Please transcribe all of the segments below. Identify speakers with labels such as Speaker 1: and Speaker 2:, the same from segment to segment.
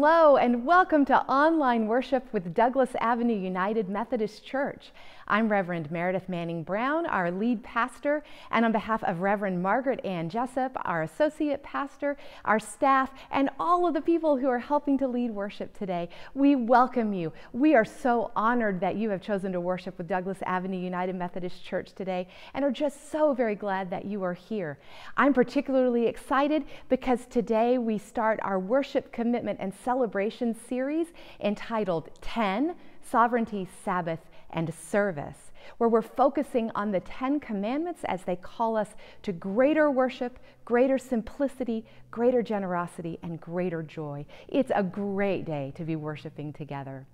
Speaker 1: Hello and welcome to online worship with Douglas Avenue United Methodist Church. I'm Reverend Meredith Manning Brown, our lead pastor, and on behalf of Reverend Margaret Ann Jessup, our associate pastor, our staff, and all of the people who are helping to lead worship today, we welcome you. We are so honored that you have chosen to worship with Douglas Avenue United Methodist Church today and are just so very glad that you are here. I'm particularly excited because today we start our worship commitment and celebration series entitled 10 Sovereignty, Sabbath, and service, where we're focusing on the Ten Commandments as they call us to greater worship, greater simplicity, greater generosity, and greater joy. It's a great day to be worshiping together.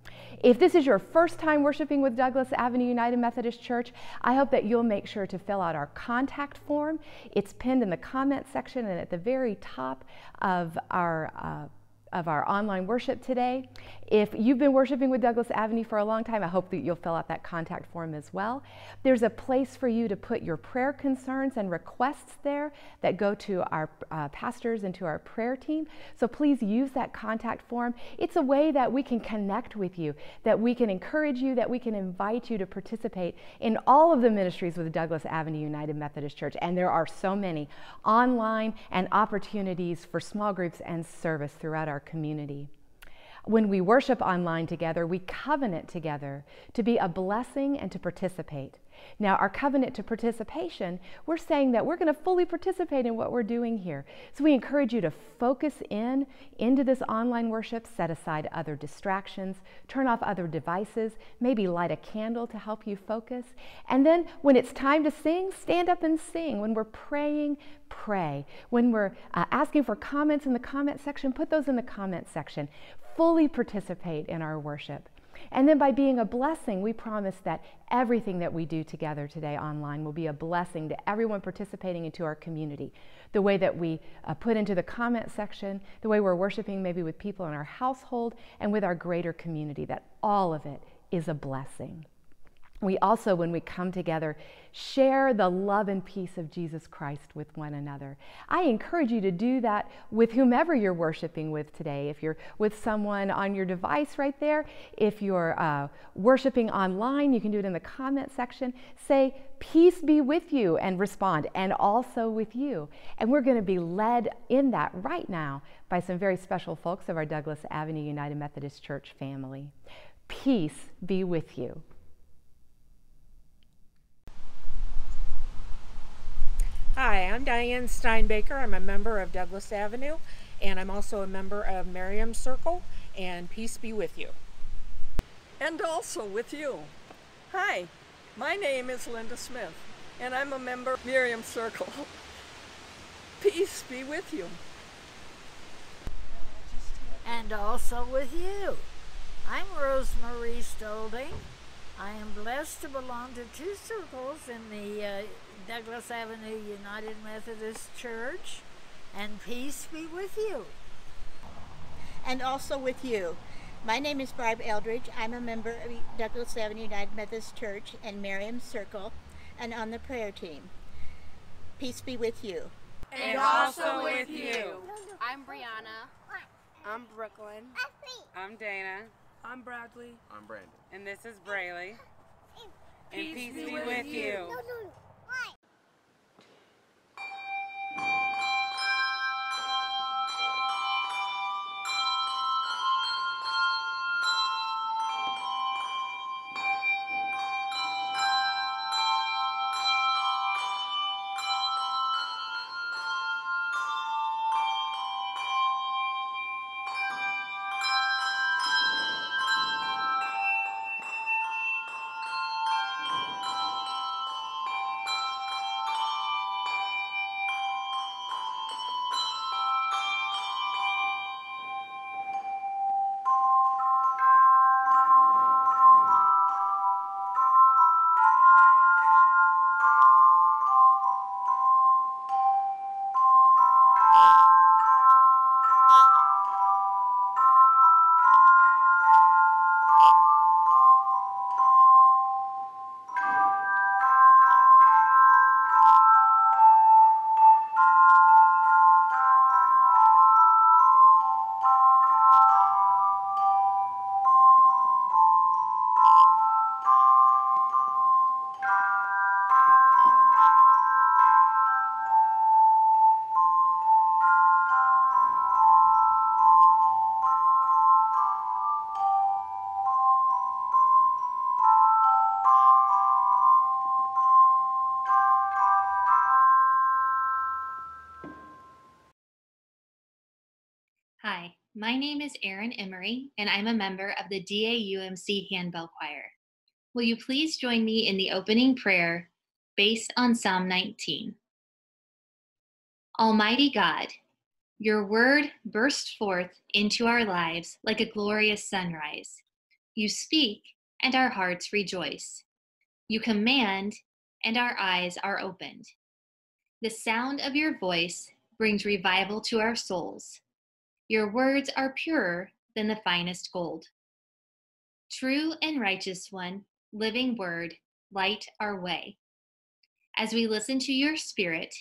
Speaker 1: If this is your first time worshiping with Douglas Avenue United Methodist Church, I hope that you'll make sure to fill out our contact form. It's pinned in the comment section and at the very top of our uh, of our online worship today. If you've been worshiping with Douglas Avenue for a long time, I hope that you'll fill out that contact form as well. There's a place for you to put your prayer concerns and requests there that go to our uh, pastors and to our prayer team. So please use that contact form. It's a way that we can connect with you, that we can encourage you, that we can invite you to participate in all of the ministries with Douglas Avenue United Methodist Church. And there are so many online and opportunities for small groups and service throughout our community. When we worship online together, we covenant together to be a blessing and to participate. Now, our covenant to participation, we're saying that we're going to fully participate in what we're doing here. So we encourage you to focus in into this online worship, set aside other distractions, turn off other devices, maybe light a candle to help you focus. And then when it's time to sing, stand up and sing. When we're praying, pray. When we're uh, asking for comments in the comment section, put those in the comment section. Fully participate in our worship. And then by being a blessing, we promise that everything that we do together today online will be a blessing to everyone participating into our community. The way that we uh, put into the comment section, the way we're worshiping maybe with people in our household and with our greater community, that all of it is a blessing. We also, when we come together, share the love and peace of Jesus Christ with one another. I encourage you to do that with whomever you're worshiping with today. If you're with someone on your device right there, if you're uh, worshiping online, you can do it in the comment section. Say, Peace be with you, and respond, and also with you. And we're going to be led in that right now by some very special folks of our Douglas Avenue United Methodist Church family. Peace be with you.
Speaker 2: Hi, I'm Diane Steinbaker. I'm a member of Douglas Avenue, and I'm also a member of Miriam Circle, and peace be with you.
Speaker 3: And also with you. Hi, my name is Linda Smith, and I'm a member of Miriam Circle. Peace be with you.
Speaker 4: And also with you. I'm Rosemarie Stolding. I am blessed to belong to two circles in the uh, Douglas Avenue United Methodist Church, and peace be with you.
Speaker 5: And also with you. My name is Barb Eldridge. I'm a member of Douglas Avenue United Methodist Church and Miriam Circle, and on the prayer team. Peace be with you.
Speaker 6: And also with you.
Speaker 7: I'm Brianna.
Speaker 8: I'm Brooklyn.
Speaker 9: I'm Dana.
Speaker 10: I'm Bradley.
Speaker 11: I'm Brandon.
Speaker 9: And this is Brayley.
Speaker 6: And peace, be with, with you. you.
Speaker 7: My name is Erin Emery, and I'm a member of the DAUMC Handbell Choir. Will you please join me in the opening prayer based on Psalm 19? Almighty God, your word burst forth into our lives like a glorious sunrise. You speak, and our hearts rejoice. You command, and our eyes are opened. The sound of your voice brings revival to our souls. Your words are purer than the finest gold. True and righteous one, living word, light our way. As we listen to your spirit,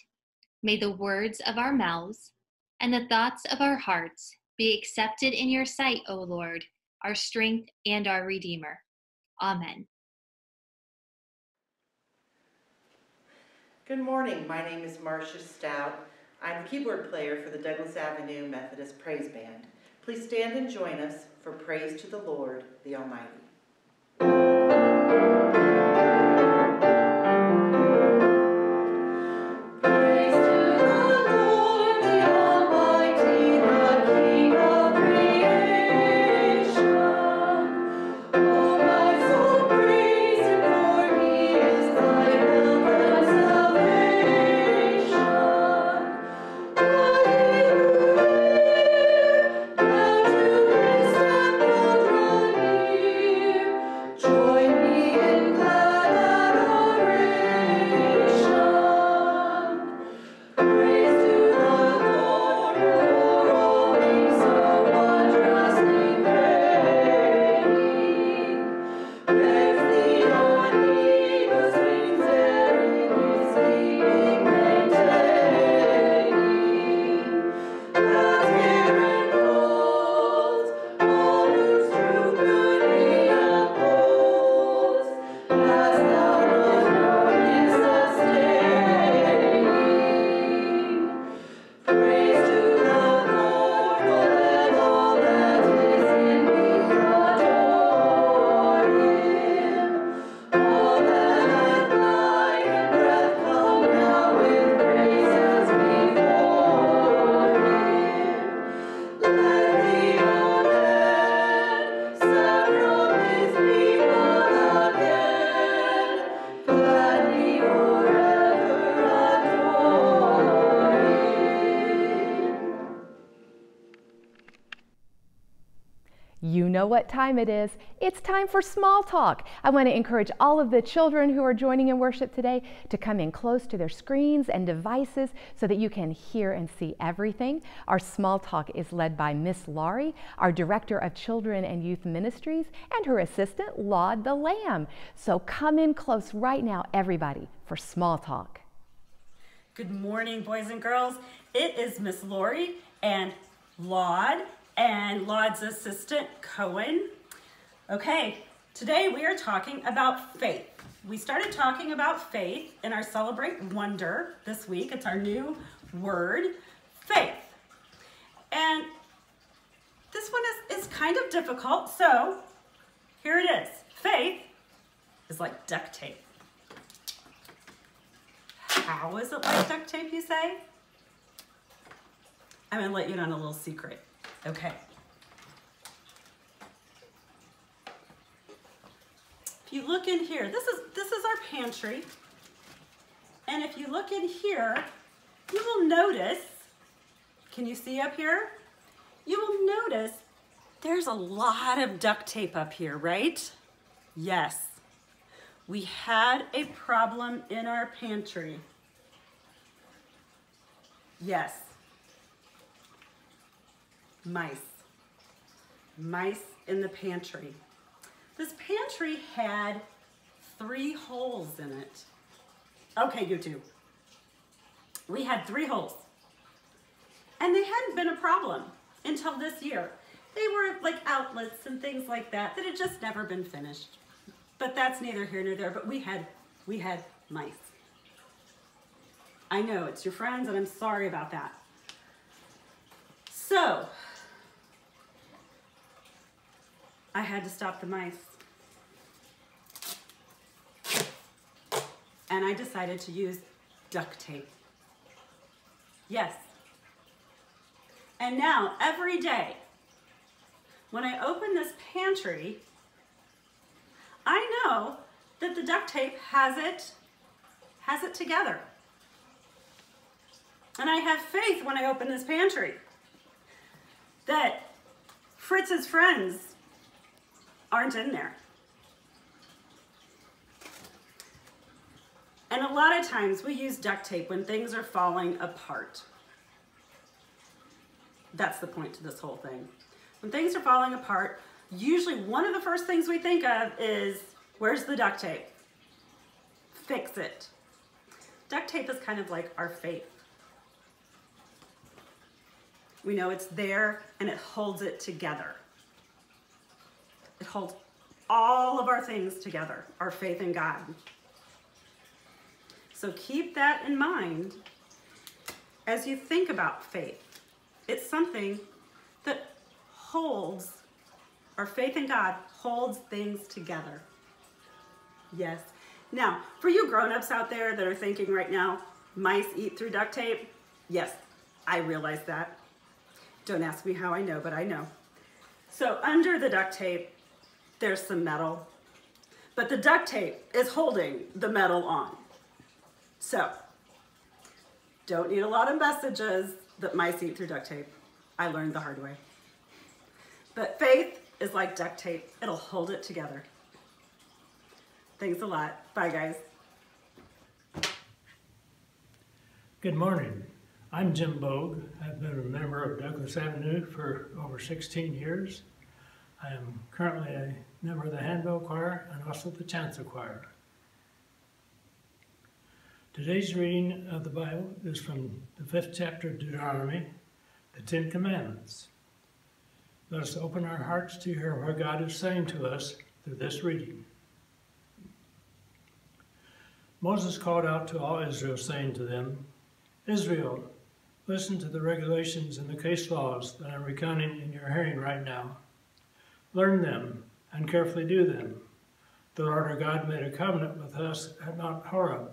Speaker 7: may the words of our mouths and the thoughts of our hearts be accepted in your sight, O Lord, our strength and our Redeemer. Amen.
Speaker 10: Good morning. My name is Marcia Stout. I'm the keyboard player for the Douglas Avenue Methodist Praise Band. Please stand and join us for Praise to the Lord, the Almighty.
Speaker 1: What time it is. It's time for small talk. I want to encourage all of the children who are joining in worship today to come in close to their screens and devices so that you can hear and see everything. Our small talk is led by Miss Laurie, our Director of Children and Youth Ministries, and her assistant, Laud the Lamb. So come in close right now, everybody, for small talk.
Speaker 11: Good morning, boys and girls. It is Miss Laurie and Laud and Laud's assistant, Cohen. Okay, today we are talking about faith. We started talking about faith in our Celebrate Wonder this week. It's our new word, faith. And this one is, is kind of difficult, so here it is. Faith is like duct tape. How is it like duct tape, you say? I'm gonna let you in on a little secret. Okay. If you look in here, this is, this is our pantry. And if you look in here, you will notice, can you see up here? You will notice there's a lot of duct tape up here, right? Yes. We had a problem in our pantry. Yes mice. Mice in the pantry. This pantry had three holes in it. Okay, you. We had three holes. And they hadn't been a problem until this year. They were like outlets and things like that that had just never been finished. But that's neither here nor there, but we had, we had mice. I know, it's your friends and I'm sorry about that. So, I had to stop the mice. And I decided to use duct tape. Yes. And now, every day, when I open this pantry, I know that the duct tape has it, has it together. And I have faith when I open this pantry that Fritz's friends aren't in there. And a lot of times we use duct tape when things are falling apart. That's the point to this whole thing. When things are falling apart, usually one of the first things we think of is, where's the duct tape? Fix it. Duct tape is kind of like our faith. We know it's there and it holds it together. It holds all of our things together, our faith in God. So keep that in mind as you think about faith. It's something that holds, our faith in God holds things together. Yes. Now, for you grown-ups out there that are thinking right now, mice eat through duct tape, yes, I realize that. Don't ask me how I know, but I know. So under the duct tape, there's some metal, but the duct tape is holding the metal on. So, don't need a lot of messages that mice eat through duct tape. I learned the hard way. But faith is like duct tape. It'll hold it together. Thanks a lot. Bye, guys.
Speaker 12: Good morning. I'm Jim Bogue. I've been a member of Douglas Avenue for over 16 years. I am currently a member of the Handbell Choir and also the Chancel Choir. Today's reading of the Bible is from the fifth chapter of Deuteronomy, the Ten Commandments. Let us open our hearts to hear what God is saying to us through this reading. Moses called out to all Israel, saying to them, Israel, Listen to the regulations and the case laws that I'm recounting in your hearing right now. Learn them and carefully do them. The Lord our God made a covenant with us at Mount Horeb.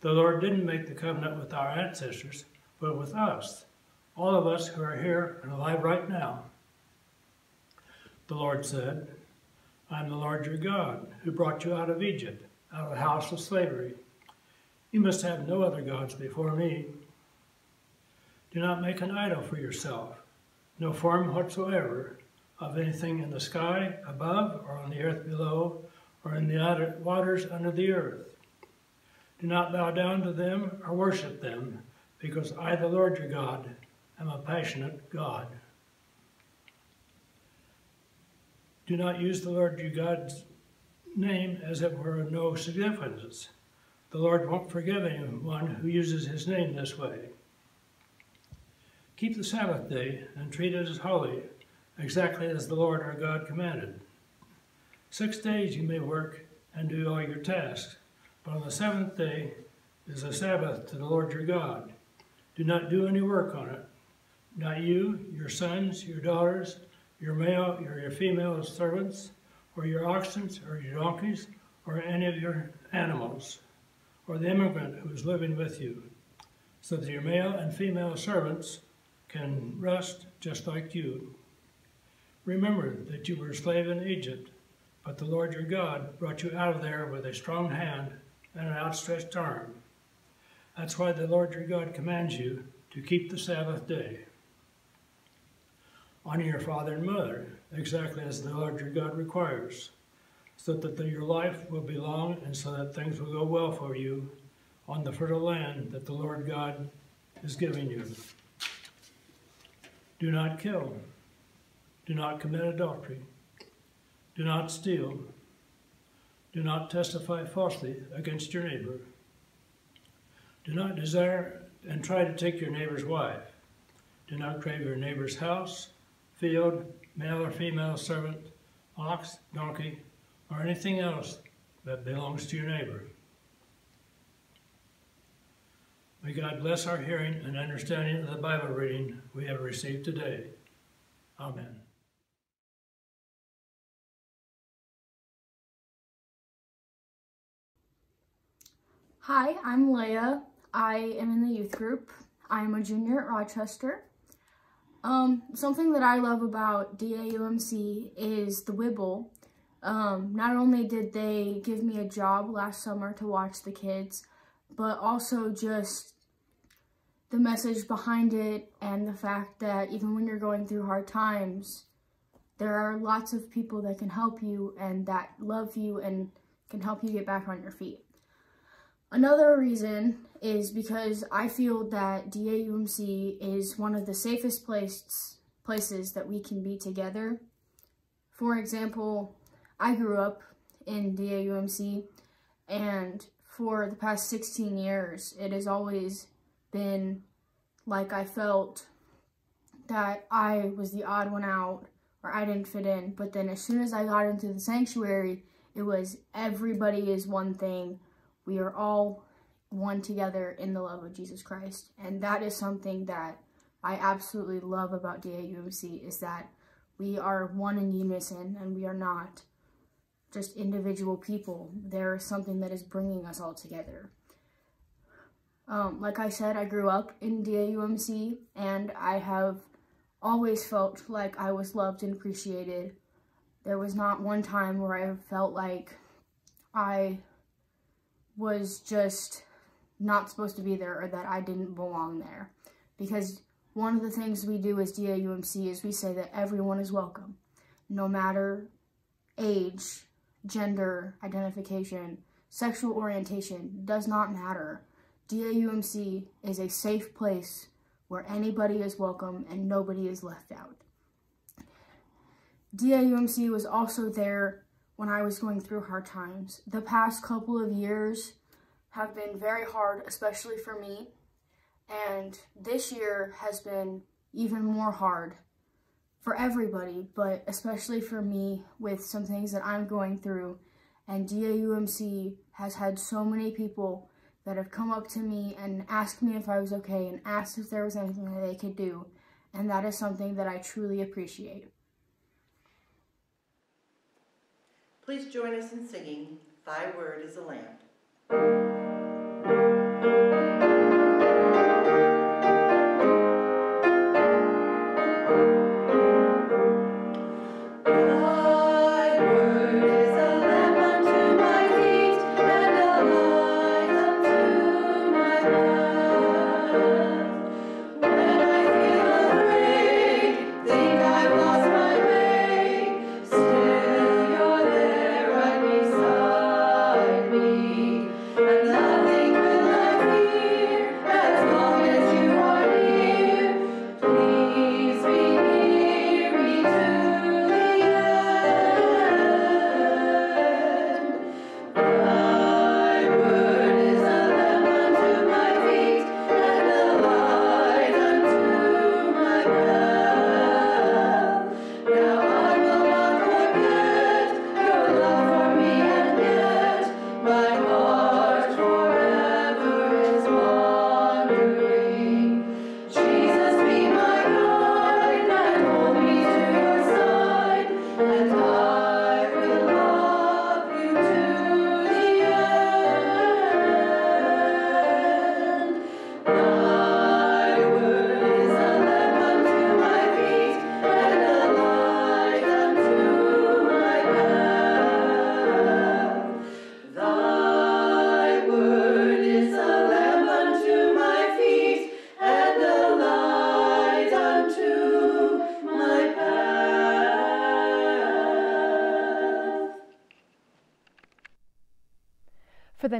Speaker 12: The Lord didn't make the covenant with our ancestors, but with us, all of us who are here and alive right now. The Lord said, I am the Lord your God, who brought you out of Egypt, out of the house of slavery. You must have no other gods before me. Do not make an idol for yourself, no form whatsoever of anything in the sky above or on the earth below or in the waters under the earth. Do not bow down to them or worship them, because I, the Lord your God, am a passionate God. Do not use the Lord your God's name as if it were of no significance. The Lord won't forgive anyone who uses his name this way. Keep the Sabbath day and treat it as holy, exactly as the Lord our God commanded. Six days you may work and do all your tasks, but on the seventh day is a Sabbath to the Lord your God. Do not do any work on it. Not you, your sons, your daughters, your male or your female servants, or your oxen, or your donkeys, or any of your animals, or the immigrant who is living with you, so that your male and female servants can rest just like you. Remember that you were a slave in Egypt, but the Lord your God brought you out of there with a strong hand and an outstretched arm. That's why the Lord your God commands you to keep the Sabbath day. Honor your father and mother, exactly as the Lord your God requires, so that the, your life will be long and so that things will go well for you on the fertile land that the Lord God is giving you. Do not kill. Do not commit adultery. Do not steal. Do not testify falsely against your neighbor. Do not desire and try to take your neighbor's wife. Do not crave your neighbor's house, field, male or female servant, ox, donkey, or anything else that belongs to your neighbor. May God bless our hearing and understanding of the Bible reading we have received today. Amen.
Speaker 13: Hi, I'm Leah. I am in the youth group. I'm a junior at Rochester. Um, something that I love about DAUMC is the Wibble. Um, not only did they give me a job last summer to watch the kids, but also just the message behind it and the fact that even when you're going through hard times, there are lots of people that can help you and that love you and can help you get back on your feet. Another reason is because I feel that DAUMC is one of the safest place, places that we can be together. For example, I grew up in DAUMC and for the past 16 years, it has always been like I felt that I was the odd one out or I didn't fit in. But then as soon as I got into the sanctuary, it was everybody is one thing. We are all one together in the love of Jesus Christ. And that is something that I absolutely love about DAUMC is that we are one in unison and we are not just individual people. There is something that is bringing us all together. Um, like I said, I grew up in DAUMC and I have always felt like I was loved and appreciated. There was not one time where I felt like I was just not supposed to be there or that I didn't belong there. Because one of the things we do as DAUMC is we say that everyone is welcome, no matter age, gender, identification, sexual orientation, does not matter. DAUMC is a safe place where anybody is welcome and nobody is left out. DAUMC was also there when I was going through hard times. The past couple of years have been very hard, especially for me, and this year has been even more hard for everybody, but especially for me with some things that I'm going through. And DAUMC has had so many people that have come up to me and asked me if I was okay and asked if there was anything that they could do. And that is something that I truly appreciate.
Speaker 10: Please join us in singing Thy Word is a Lamp.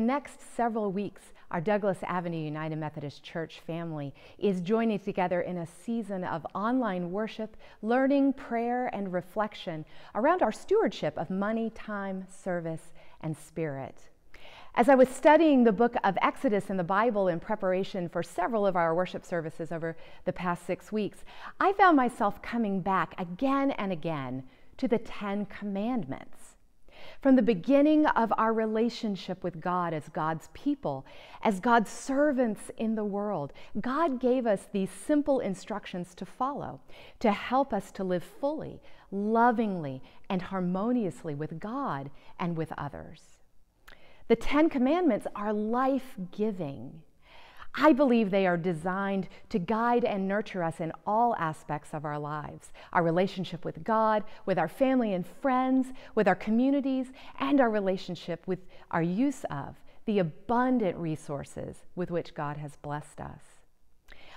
Speaker 1: Next several weeks, our Douglas Avenue United Methodist Church family is joining together in a season of online worship, learning, prayer, and reflection around our stewardship of money, time, service, and spirit. As I was studying the book of Exodus in the Bible in preparation for several of our worship services over the past six weeks, I found myself coming back again and again to the Ten Commandments. From the beginning of our relationship with God as God's people, as God's servants in the world, God gave us these simple instructions to follow to help us to live fully, lovingly, and harmoniously with God and with others. The Ten Commandments are life giving. I believe they are designed to guide and nurture us in all aspects of our lives our relationship with God, with our family and friends, with our communities, and our relationship with our use of the abundant resources with which God has blessed us.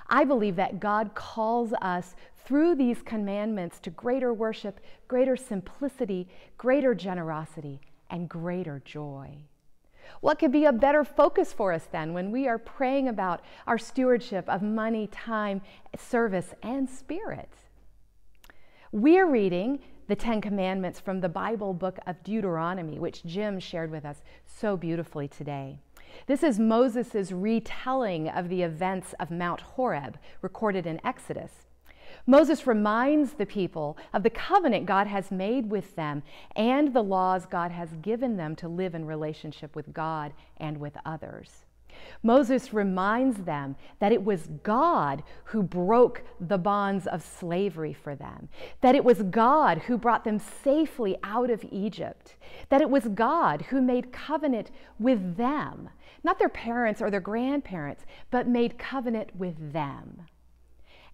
Speaker 1: I believe that God calls us through these commandments to greater worship, greater simplicity, greater generosity, and greater joy. What could be a better focus for us then when we are praying about our stewardship of money, time, service, and spirit? We're reading the Ten Commandments from the Bible book of Deuteronomy, which Jim shared with us so beautifully today. This is Moses' retelling of the events of Mount Horeb, recorded in Exodus. Moses reminds the people of the covenant God has made with them and the laws God has given them to live in relationship with God and with others. Moses reminds them that it was God who broke the bonds of slavery for them, that it was God who brought them safely out of Egypt, that it was God who made covenant with them, not their parents or their grandparents, but made covenant with them.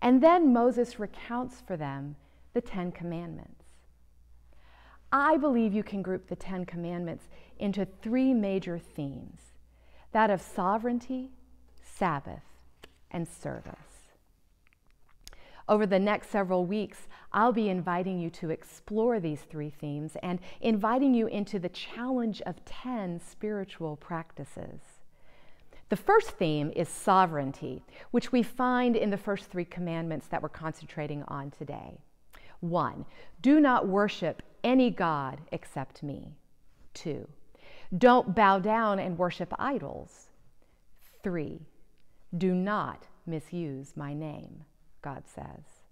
Speaker 1: And then Moses recounts for them the Ten Commandments. I believe you can group the Ten Commandments into three major themes that of sovereignty, Sabbath, and service. Over the next several weeks, I'll be inviting you to explore these three themes and inviting you into the challenge of 10 spiritual practices. The first theme is sovereignty, which we find in the first three commandments that we're concentrating on today. One, do not worship any God except me. Two, don't bow down and worship idols. Three, do not misuse my name, God says.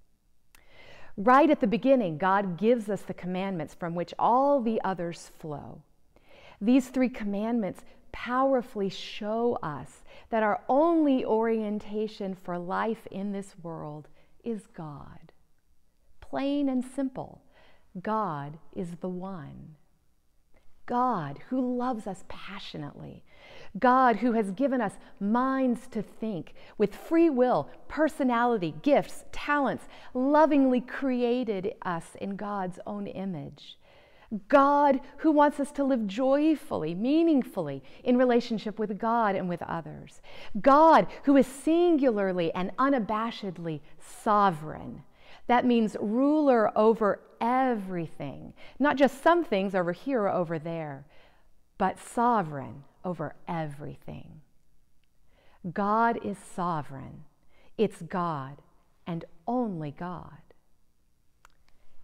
Speaker 1: Right at the beginning, God gives us the commandments from which all the others flow. These three commandments powerfully show us that our only orientation for life in this world is God. Plain and simple, God is the one. God who loves us passionately. God who has given us minds to think with free will, personality, gifts, talents, lovingly created us in God's own image. God who wants us to live joyfully, meaningfully in relationship with God and with others. God who is singularly and unabashedly sovereign. That means ruler over everything, not just some things over here or over there, but sovereign over everything. God is sovereign. It's God and only God.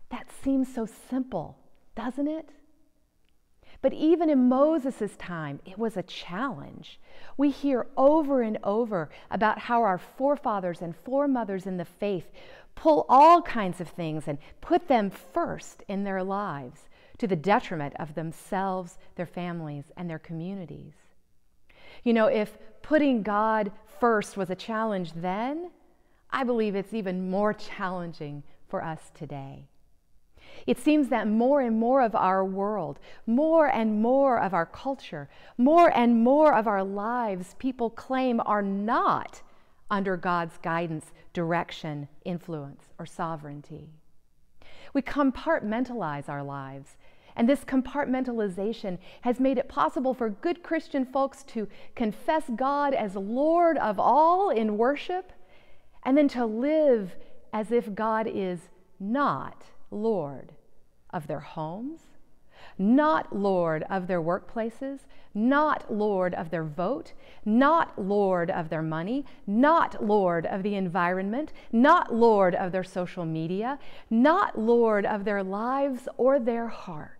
Speaker 1: That seems so simple doesn't it? But even in Moses' time, it was a challenge. We hear over and over about how our forefathers and foremothers in the faith pull all kinds of things and put them first in their lives to the detriment of themselves, their families, and their communities. You know, if putting God first was a challenge then, I believe it's even more challenging for us today. It seems that more and more of our world, more and more of our culture, more and more of our lives, people claim are not under God's guidance, direction, influence, or sovereignty. We compartmentalize our lives. And this compartmentalization has made it possible for good Christian folks to confess God as Lord of all in worship and then to live as if God is not Lord of their homes, not Lord of their workplaces, not Lord of their vote, not Lord of their money, not Lord of the environment, not Lord of their social media, not Lord of their lives or their hearts.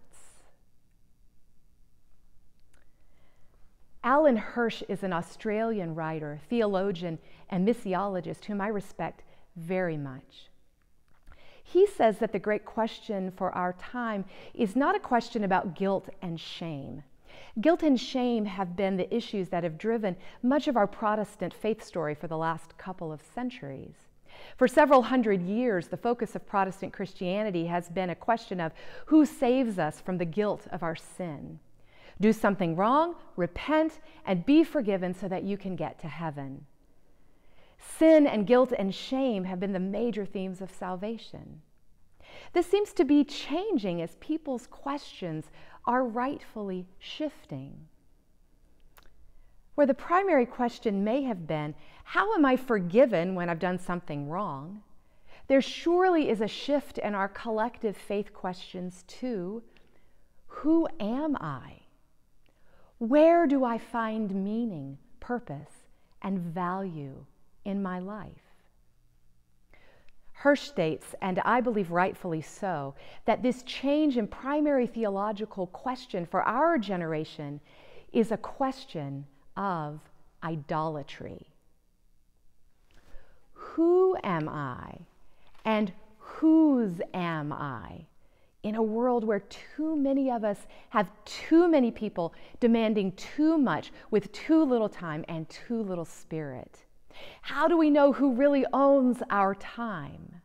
Speaker 1: Alan Hirsch is an Australian writer, theologian, and missiologist whom I respect very much. He says that the great question for our time is not a question about guilt and shame. Guilt and shame have been the issues that have driven much of our Protestant faith story for the last couple of centuries. For several hundred years, the focus of Protestant Christianity has been a question of who saves us from the guilt of our sin. Do something wrong, repent, and be forgiven so that you can get to heaven. Sin and guilt and shame have been the major themes of salvation. This seems to be changing as people's questions are rightfully shifting. Where the primary question may have been, How am I forgiven when I've done something wrong? There surely is a shift in our collective faith questions to Who am I? Where do I find meaning, purpose, and value in my life? Hirsch states, and I believe rightfully so, that this change in primary theological question for our generation is a question of idolatry. Who am I and whose am I? In a world where too many of us have too many people demanding too much with too little time and too little spirit. How do we know who really owns our time?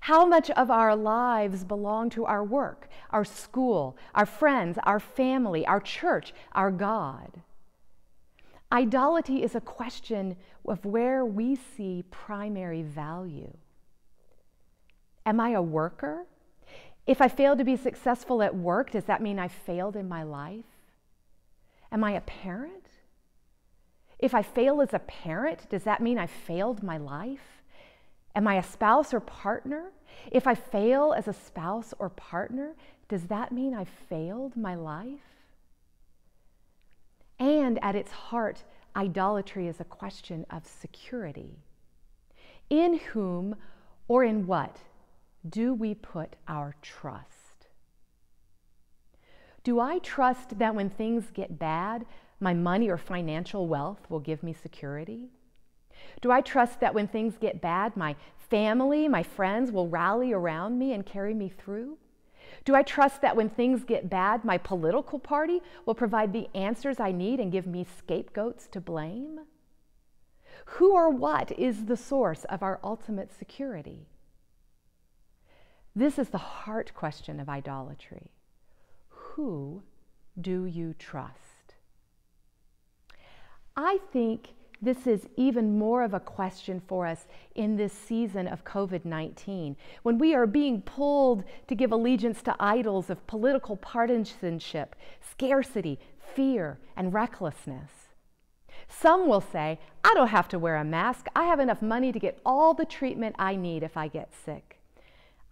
Speaker 1: How much of our lives belong to our work, our school, our friends, our family, our church, our God? Idolatry is a question of where we see primary value. Am I a worker? If I fail to be successful at work, does that mean I failed in my life? Am I a parent? If I fail as a parent, does that mean I failed my life? Am I a spouse or partner? If I fail as a spouse or partner, does that mean I failed my life? And at its heart, idolatry is a question of security. In whom or in what do we put our trust? Do I trust that when things get bad, my money or financial wealth will give me security? Do I trust that when things get bad, my family, my friends will rally around me and carry me through? Do I trust that when things get bad, my political party will provide the answers I need and give me scapegoats to blame? Who or what is the source of our ultimate security? This is the heart question of idolatry. Who do you trust? I think this is even more of a question for us in this season of COVID 19, when we are being pulled to give allegiance to idols of political partisanship, scarcity, fear, and recklessness. Some will say, I don't have to wear a mask. I have enough money to get all the treatment I need if I get sick.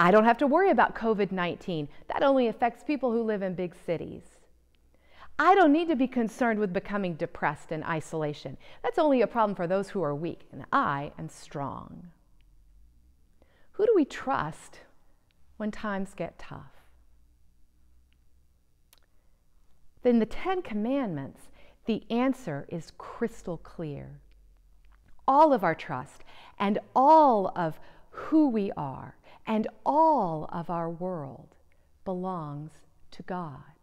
Speaker 1: I don't have to worry about COVID 19. That only affects people who live in big cities. I don't need to be concerned with becoming depressed in isolation. That's only a problem for those who are weak, and I am strong. Who do we trust when times get tough? Then the Ten Commandments, the answer is crystal clear. All of our trust and all of who we are and all of our world belongs to God.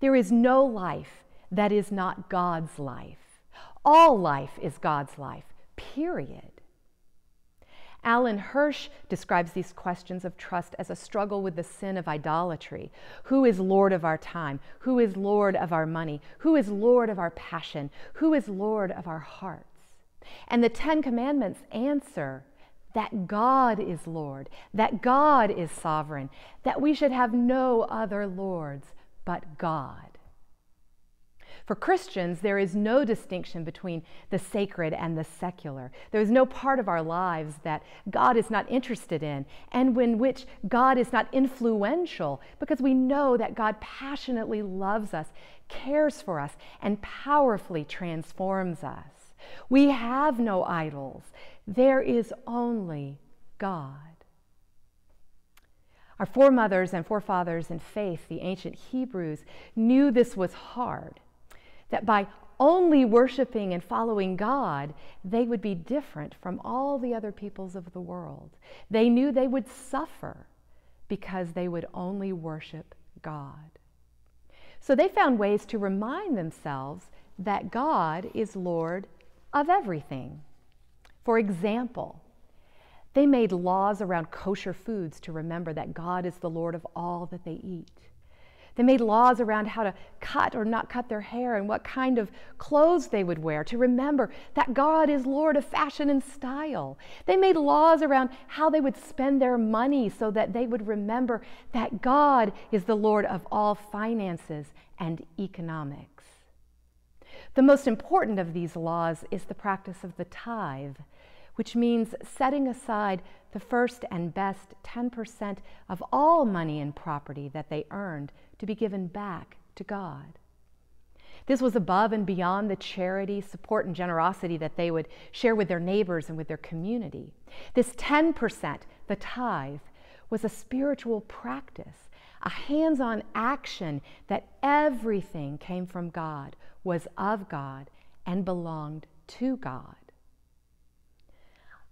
Speaker 1: There is no life that is not God's life. All life is God's life, period. Alan Hirsch describes these questions of trust as a struggle with the sin of idolatry. Who is Lord of our time? Who is Lord of our money? Who is Lord of our passion? Who is Lord of our hearts? And the Ten Commandments answer that God is Lord, that God is sovereign, that we should have no other lords but God. For Christians, there is no distinction between the sacred and the secular. There is no part of our lives that God is not interested in and in which God is not influential because we know that God passionately loves us, cares for us, and powerfully transforms us. We have no idols. There is only God. Our foremothers and forefathers in faith, the ancient Hebrews, knew this was hard, that by only worshiping and following God, they would be different from all the other peoples of the world. They knew they would suffer because they would only worship God. So they found ways to remind themselves that God is Lord of everything. For example, they made laws around kosher foods to remember that God is the Lord of all that they eat. They made laws around how to cut or not cut their hair and what kind of clothes they would wear to remember that God is Lord of fashion and style. They made laws around how they would spend their money so that they would remember that God is the Lord of all finances and economics. The most important of these laws is the practice of the tithe, which means setting aside the first and best 10% of all money and property that they earned to be given back to God. This was above and beyond the charity, support, and generosity that they would share with their neighbors and with their community. This 10%, the tithe, was a spiritual practice, a hands on action that everything came from God, was of God, and belonged to God.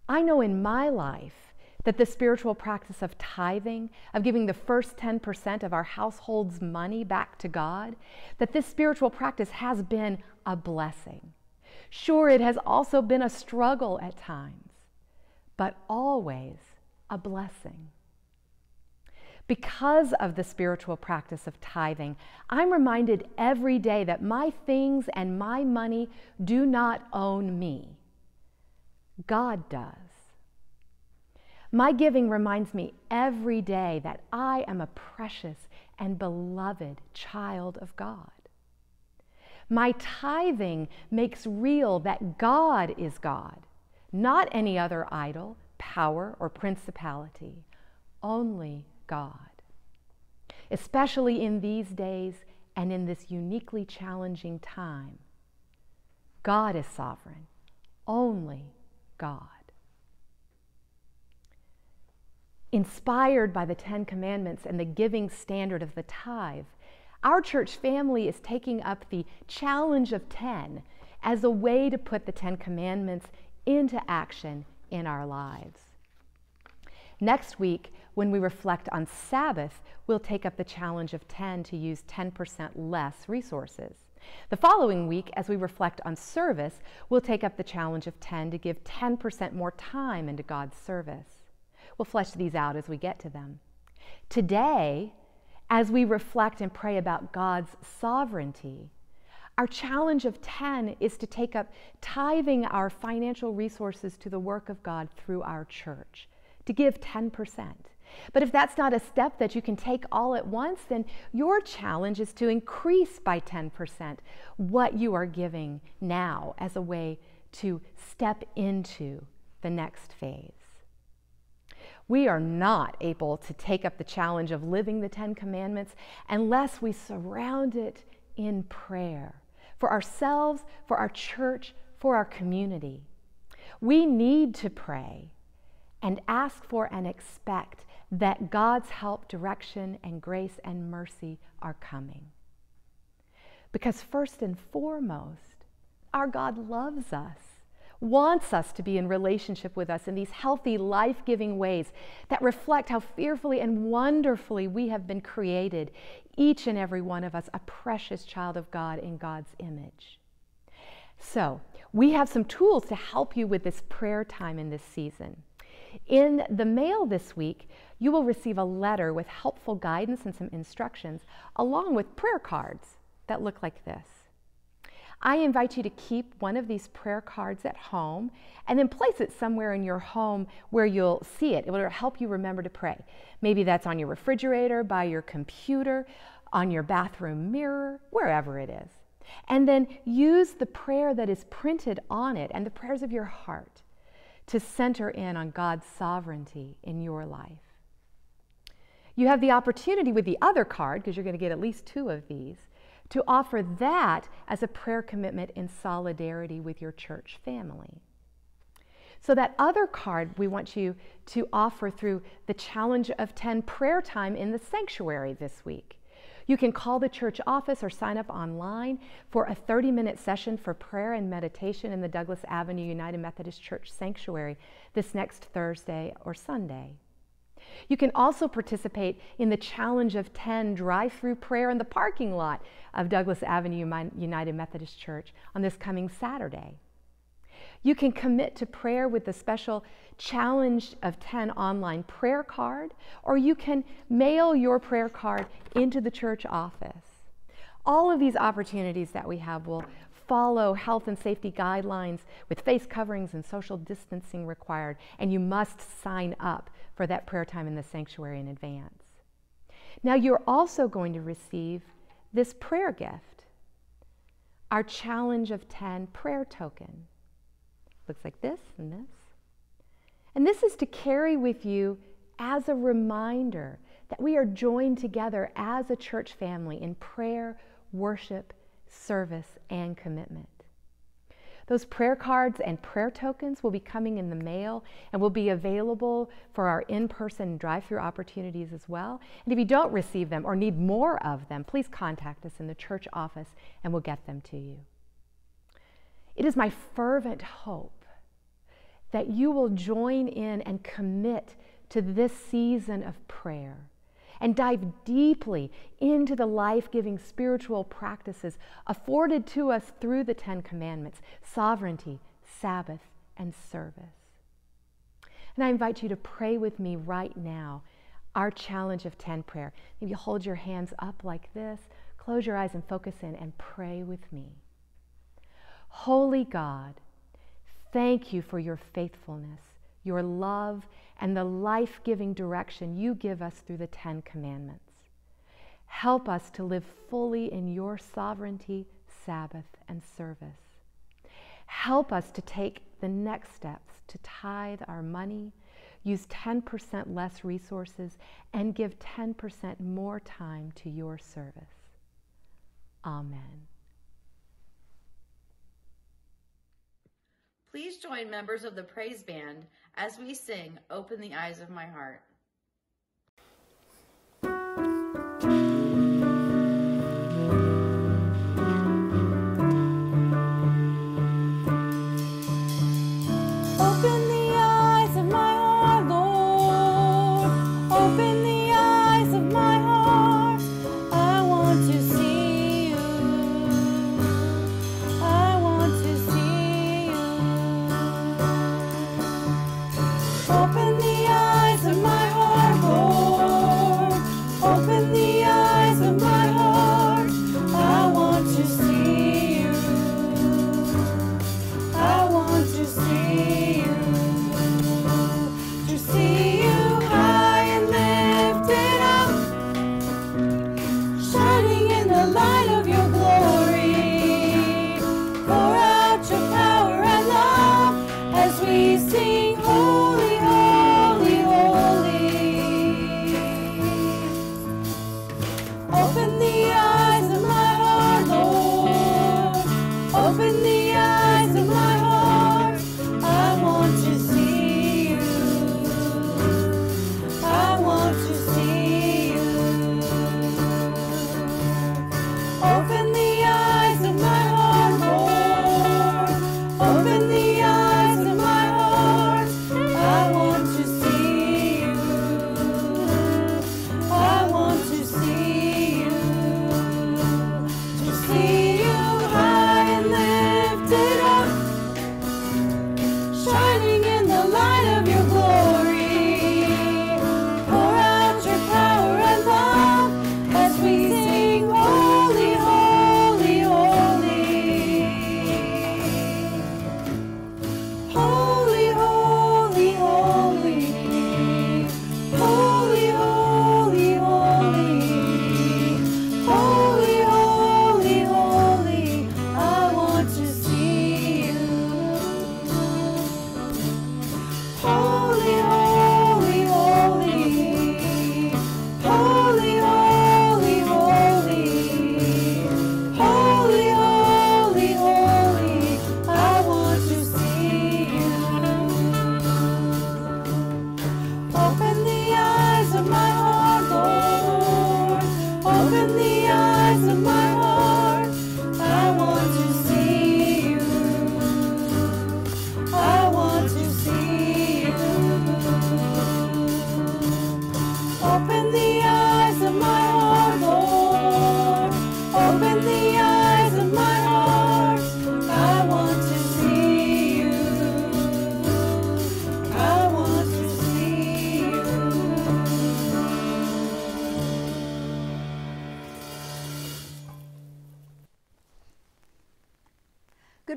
Speaker 1: I know in my life that the spiritual practice of tithing, of giving the first 10% of our household's money back to God, that this spiritual practice has been a blessing. Sure, it has also been a struggle at times, but always a blessing. Because of the spiritual practice of tithing, I'm reminded every day that my things and my money do not own me. God does. My giving reminds me every day that I am a precious and beloved child of God. My tithing makes real that God is God, not any other idol, power, or principality, only God. Especially in these days and in this uniquely challenging time, God is sovereign, only God. Inspired by the Ten Commandments and the giving standard of the tithe, our church family is taking up the challenge of 10 as a way to put the Ten Commandments into action in our lives. Next week, when we reflect on Sabbath, we'll take up the challenge of 10 to use 10% less resources. The following week, as we reflect on service, we'll take up the challenge of 10 to give 10% more time into God's service. We'll flesh these out as we get to them. Today, as we reflect and pray about God's sovereignty, our challenge of 10 is to take up tithing our financial resources to the work of God through our church, to give 10%. But if that's not a step that you can take all at once, then your challenge is to increase by 10% what you are giving now as a way to step into the next phase. We are not able to take up the challenge of living the Ten Commandments unless we surround it in prayer for ourselves, for our church, for our community. We need to pray and ask for and expect that God's help, direction, and grace and mercy are coming. Because, first and foremost, our God loves us, wants us to be in relationship with us in these healthy, life giving ways that reflect how fearfully and wonderfully we have been created, each and every one of us, a precious child of God in God's image. So, we have some tools to help you with this prayer time in this season. In the mail this week, you will receive a letter with helpful guidance and some instructions, along with prayer cards that look like this. I invite you to keep one of these prayer cards at home and then place it somewhere in your home where you'll see it. It will help you remember to pray. Maybe that's on your refrigerator, by your computer, on your bathroom mirror, wherever it is. And then use the prayer that is printed on it and the prayers of your heart to center in on God's sovereignty in your life. You have the opportunity with the other card, because you're going to get at least two of these, to offer that as a prayer commitment in solidarity with your church family. So, that other card we want you to offer through the Challenge of 10 prayer time in the sanctuary this week. You can call the church office or sign up online for a 30 minute session for prayer and meditation in the Douglas Avenue United Methodist Church Sanctuary this next Thursday or Sunday. You can also participate in the Challenge of 10 drive through prayer in the parking lot of Douglas Avenue United Methodist Church on this coming Saturday. You can commit to prayer with the special Challenge of 10 online prayer card, or you can mail your prayer card into the church office. All of these opportunities that we have will follow health and safety guidelines with face coverings and social distancing required, and you must sign up for that prayer time in the sanctuary in advance. Now, you're also going to receive this prayer gift our Challenge of 10 prayer token. Looks like this and this. And this is to carry with you as a reminder that we are joined together as a church family in prayer, worship, service, and commitment. Those prayer cards and prayer tokens will be coming in the mail and will be available for our in person drive through opportunities as well. And if you don't receive them or need more of them, please contact us in the church office and we'll get them to you. It is my fervent hope that you will join in and commit to this season of prayer and dive deeply into the life giving spiritual practices afforded to us through the Ten Commandments sovereignty, Sabbath, and service. And I invite you to pray with me right now our challenge of 10 prayer. Maybe hold your hands up like this, close your eyes and focus in and pray with me. Holy God, thank you for your faithfulness, your love, and the life giving direction you give us through the Ten Commandments. Help us to live fully in your sovereignty, Sabbath, and service. Help us to take the next steps to tithe our money, use 10% less resources, and give 10% more time to your service. Amen.
Speaker 14: Please join members of the praise band as we sing Open the Eyes of My Heart.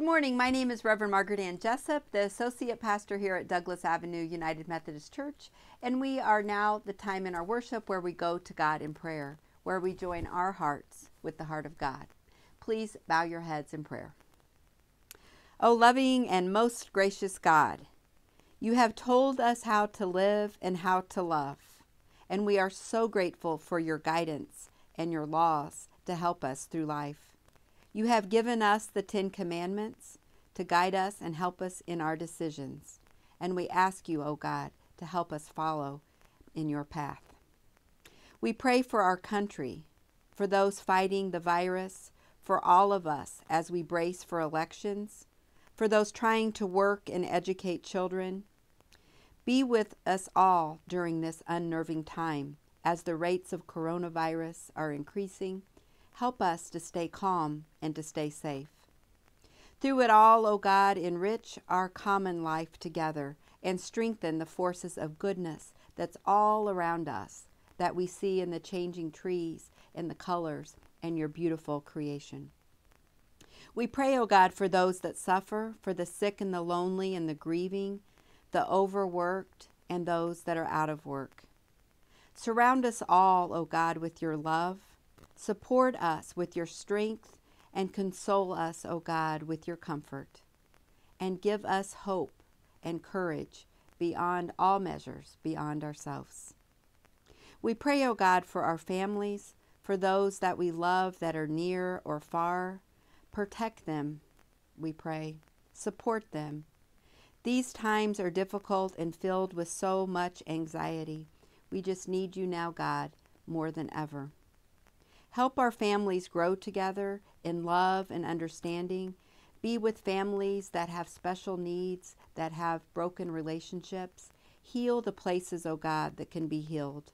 Speaker 15: Morning. My name is Reverend Margaret Ann Jessup, the Associate Pastor here at Douglas Avenue United Methodist Church, and we are now the time in our worship where we go to God in prayer, where we join our hearts with the heart of God. Please bow your heads in prayer. O loving and most gracious God, you have told us how to live and how to love, and we are so grateful for your guidance and your laws to help us through life. You have given us the Ten Commandments to guide us and help us in our decisions. And we ask you, O oh God, to help us follow in your path. We pray for our country, for those fighting the virus, for all of us as we brace for elections, for those trying to work and educate children. Be with us all during this unnerving time as the rates of coronavirus are increasing Help us to stay calm and to stay safe. Through it all, O God, enrich our common life together and strengthen the forces of goodness that's all around us, that we see in the changing trees and the colors and your beautiful creation. We pray, O God, for those that suffer, for the sick and the lonely and the grieving, the overworked, and those that are out of work. Surround us all, O God, with your love Support us with your strength and console us, O God, with your comfort. And give us hope and courage beyond all measures, beyond ourselves. We pray, O God, for our families, for those that we love that are near or far. Protect them, we pray. Support them. These times are difficult and filled with so much anxiety. We just need you now, God, more than ever. Help our families grow together in love and understanding. Be with families that have special needs, that have broken relationships. Heal the places, O oh God, that can be healed.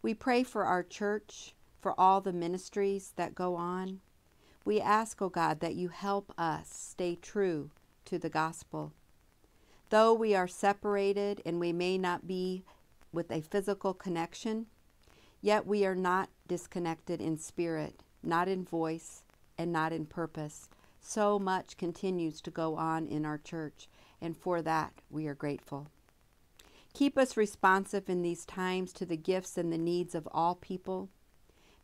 Speaker 15: We pray for our church, for all the ministries that go on. We ask, O oh God, that you help us stay true to the gospel. Though we are separated and we may not be with a physical connection, Yet we are not disconnected in spirit, not in voice, and not in purpose. So much continues to go on in our church, and for that we are grateful. Keep us responsive in these times to the gifts and the needs of all people.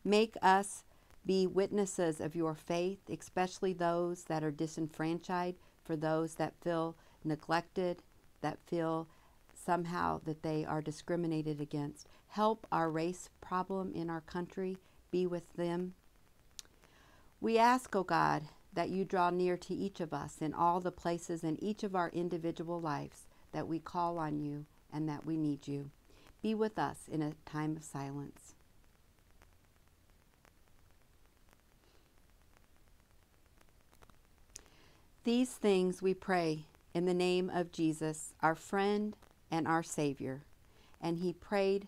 Speaker 15: Make us be witnesses of your faith, especially those that are disenfranchised, for those that feel neglected, that feel somehow that they are discriminated against. Help our race problem in our country be with them. We ask, O oh God, that you draw near to each of us in all the places in each of our individual lives that we call on you and that we need you. Be with us in a time of silence. These things we pray in the name of Jesus, our friend and our Savior. And he prayed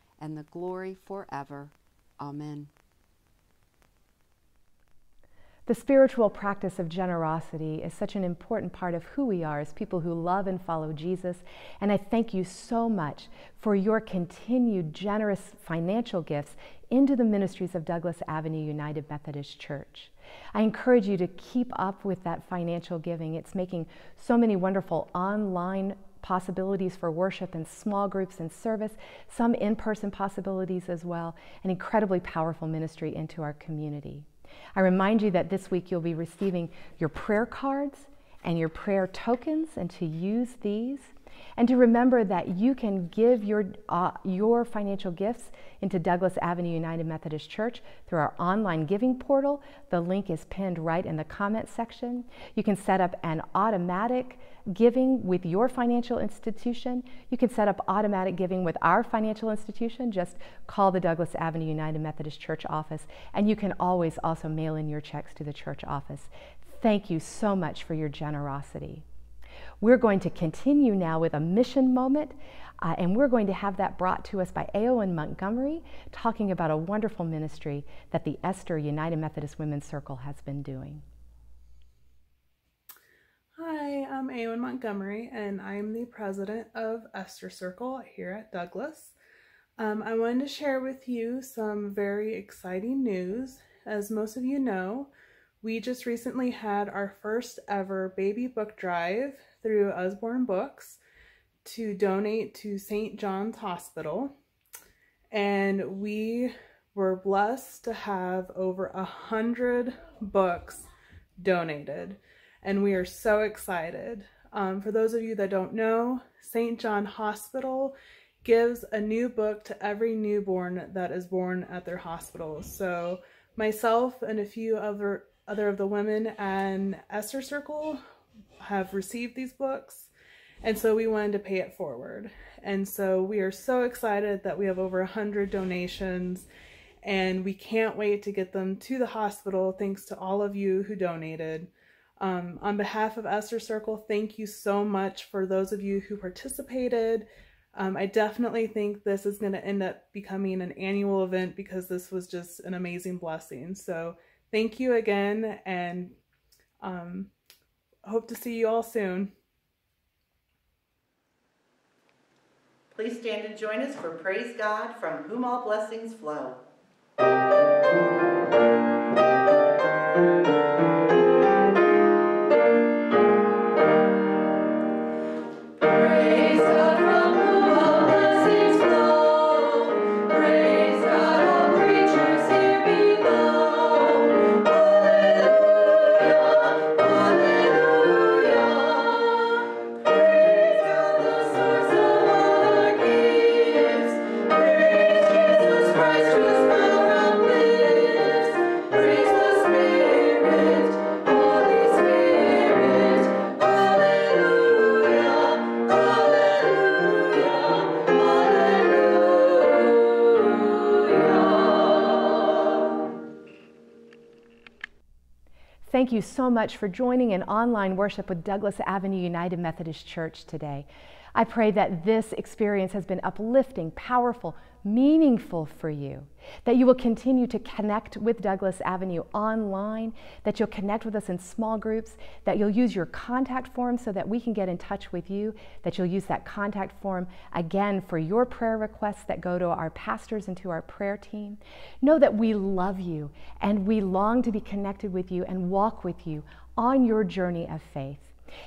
Speaker 15: and the glory forever. Amen.
Speaker 1: The spiritual practice of generosity is such an important part of who we are as people who love and follow Jesus. And I thank you so much for your continued generous financial gifts into the ministries of Douglas Avenue United Methodist Church. I encourage you to keep up with that financial giving. It's making so many wonderful online possibilities for worship and small groups and service, some in person possibilities as well, an incredibly powerful ministry into our community. I remind you that this week you'll be receiving your prayer cards and your prayer tokens, and to use these and to remember that you can give your, uh, your financial gifts into Douglas Avenue United Methodist Church through our online giving portal. The link is pinned right in the comment section. You can set up an automatic giving with your financial institution. You can set up automatic giving with our financial institution. Just call the Douglas Avenue United Methodist Church office, and you can always also mail in your checks to the church office. Thank you so much for your generosity. We're going to continue now with a mission moment, uh, and we're going to have that brought to us by Eowyn Montgomery, talking about a wonderful ministry that the Esther United Methodist Women's Circle has been doing.
Speaker 16: Hi, I'm Eowyn Montgomery, and I'm the president of Esther Circle here at Douglas. Um, I wanted to share with you some very exciting news. As most of you know, we just recently had our first ever baby book drive through Usborne Books to donate to St. John's Hospital. And we were blessed to have over a hundred books donated and we are so excited. Um, for those of you that don't know, St. John Hospital gives a new book to every newborn that is born at their hospital. So myself and a few other other of the women and Esther Circle have received these books. And so we wanted to pay it forward. And so we are so excited that we have over 100 donations and we can't wait to get them to the hospital thanks to all of you who donated. Um, on behalf of Esther Circle, thank you so much for those of you who participated. Um, I definitely think this is going to end up becoming an annual event because this was just an amazing blessing. So thank you again and um, hope to see you all soon.
Speaker 10: Please stand and join us for Praise God from whom all blessings flow.
Speaker 1: Thank you so much for joining in online worship with Douglas Avenue United Methodist Church today. I pray that this experience has been uplifting, powerful, meaningful for you, that you will continue to connect with Douglas Avenue online, that you'll connect with us in small groups, that you'll use your contact form so that we can get in touch with you, that you'll use that contact form again for your prayer requests that go to our pastors and to our prayer team. Know that we love you and we long to be connected with you and walk with you on your journey of faith.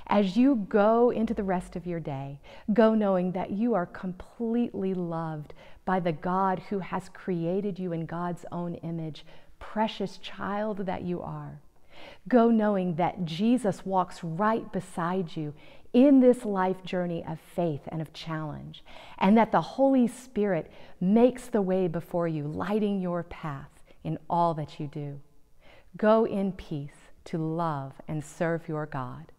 Speaker 1: As you go into the rest of your day, go knowing that you are completely loved by the God who has created you in God's own image, precious child that you are. Go knowing that Jesus walks right beside you in this life journey of faith and of challenge, and that the Holy Spirit makes the way before you, lighting your path in all that you do. Go in peace to love and serve your God.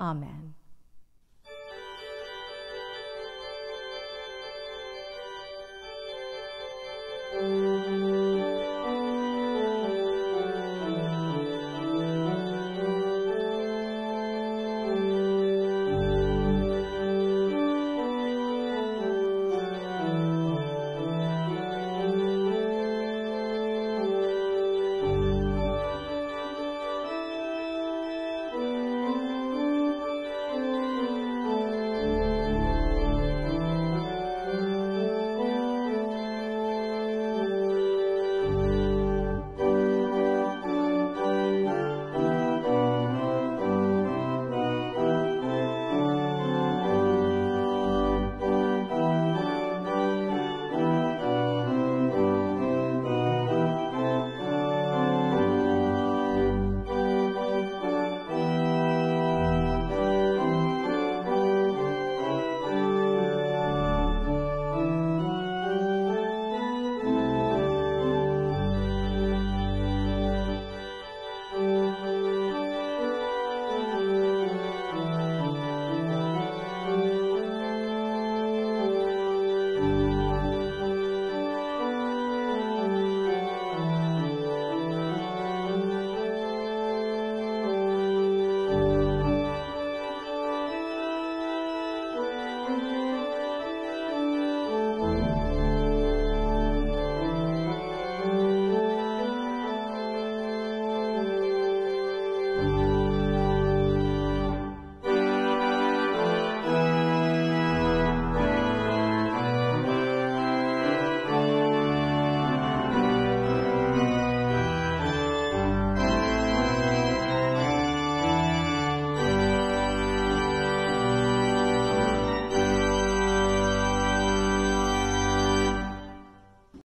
Speaker 1: Amen.